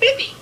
Biffy.